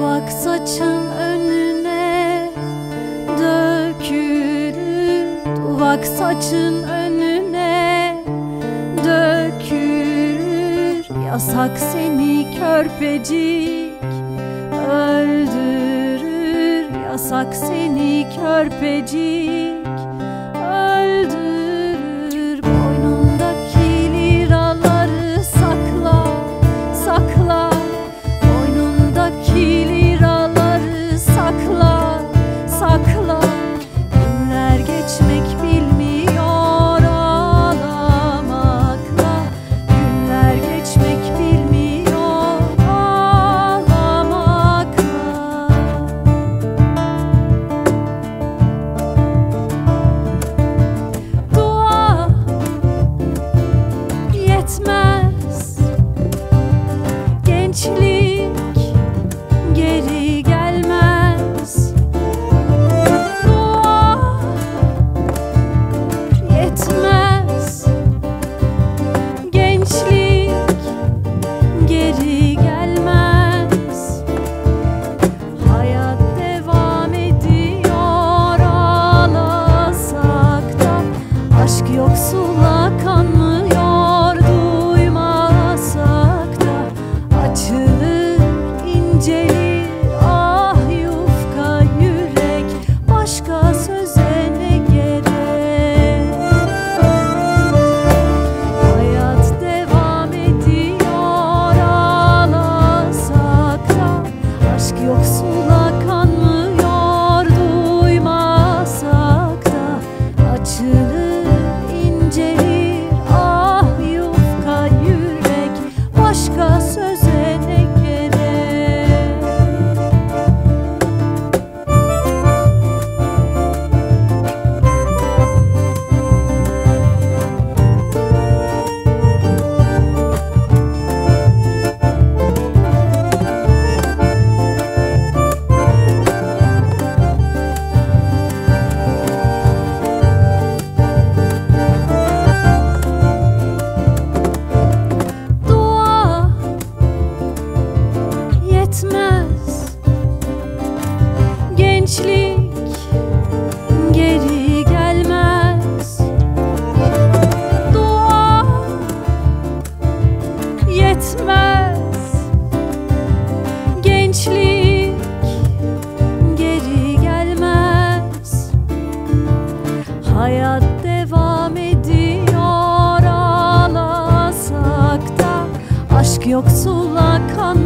Vak saçın önüne dökülür. Duvak saçın önüne dökülür. Yasak seni körpecik öldürür. Yasak seni körpecik geri gelmez. Dua yetmez. Gençlik geri gelmez. Hayat devam ediyor ağlasak da Aşk yoksula kanmıyor Aşk yoksula Gençlik geri gelmez. Dua yetmez. Gençlik geri gelmez. Hayat devam ediyor ağlasak da Aşk yoksula kanmıyor